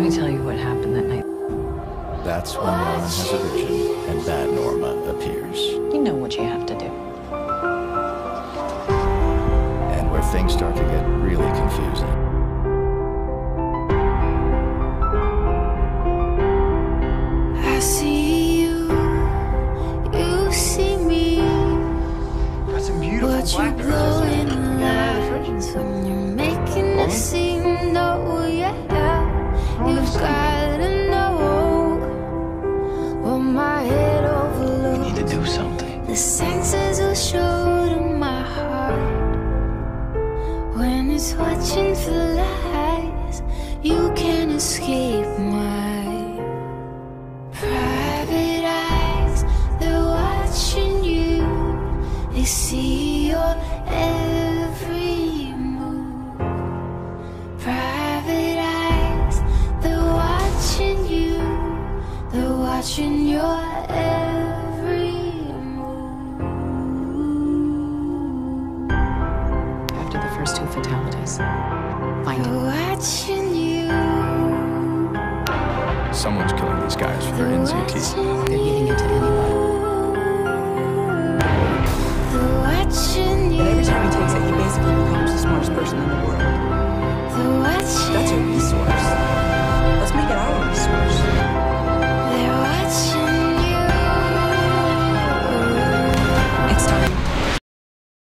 Let me tell you what happened that night. That's when Norman has a vision and bad Norma appears. You know what you have to do. And where things start to get really confusing. I see you, you see me. Got some beautiful What black blowing dresses. lines when you're what my head overlooks. Need to do something. The senses will show to my heart when it's watching for lies. You can't escape my private eyes. They're watching you. They see your every watching your every move. After the first two fatalities, find him. Watching you. Someone's killing these guys for their NZT. They're giving it